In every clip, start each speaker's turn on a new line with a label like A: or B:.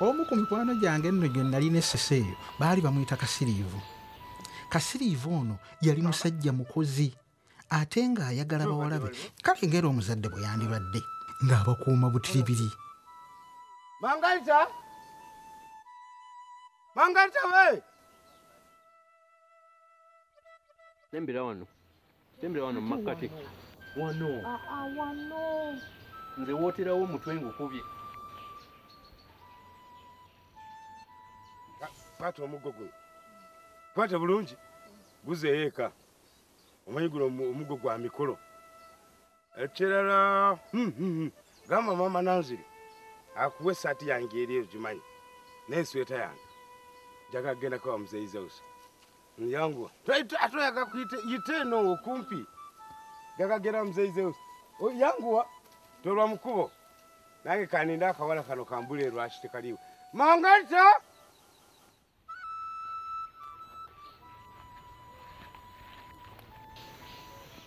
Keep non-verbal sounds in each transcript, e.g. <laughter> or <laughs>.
A: omu ku mikwano gyange nno gye nalina essese eyo baali bamuyita kasiriivu kasiriivu ono yali musajja mukozi ate ng'ayagala bawala be kale ngera omuzadde bwe yandibadde ng'abakuuma butiribiri
B: Mangalita! Mangalita we!
C: Tembera wano. Tembera wano mu makkati. Wano.
D: wano
C: Nze wooterawo omutwe ngukubye.
B: Kwata omuggo guno. Kwata bulungi. Guzeeyo eka. Omanyi guno omu- omuggo gwa mikolo. Ekirala hmm, hmm, hmm. gamba mama Nanziri akuwa essaati yange eri eyo gimanyi n'ensweta yange njaga kgenda kawa muzeyize usa yangu atoyaga yite eno okumpi muzeyize usa yanguwa tolwa mukubo nange kaninde akawala kano kambule lwaki tekaliwo mangalita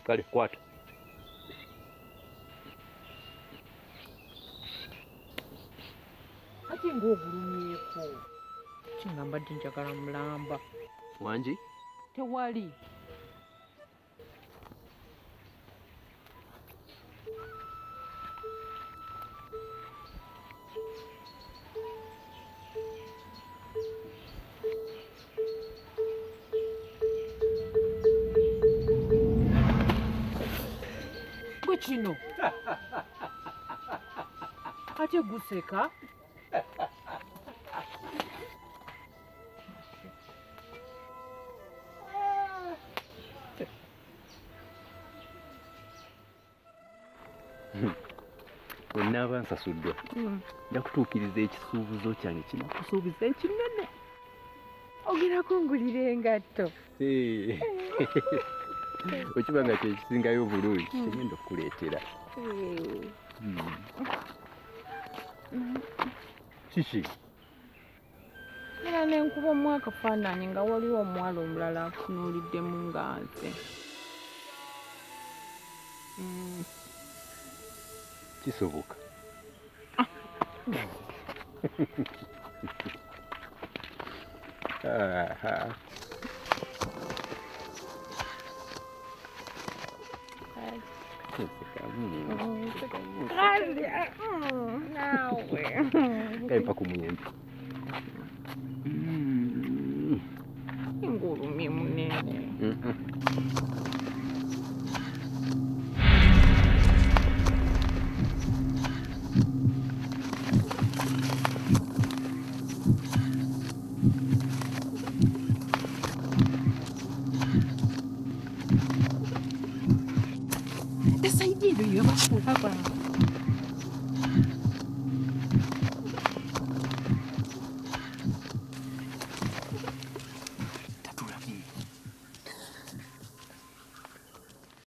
C: Kale kwata.
D: ate ng'ogulumyeko kingamba ddi njagala mulamba
C: Wangi?
D: tewali kino ate guseka <laughs>
C: Bwennaaba nsasuddwa. Nja kutuukiriza ekisuubuzo kyange kino kusuubiza ekinene.
D: ogera kungulira engatto. <laughs>
C: Okiba nga kye kisingayo obulungi kigenda okukuleetera. Hmm. Kiki?
D: era nenkuba omu akafaananyi nga waliwo omuwala omulala akutunuuliddemu nga nze Mm,
C: Kisoboka. <laughs> <laughs> Aha.
D: Now we're.
C: Kaya pa kumuyan.
D: 위험하시고 가봐.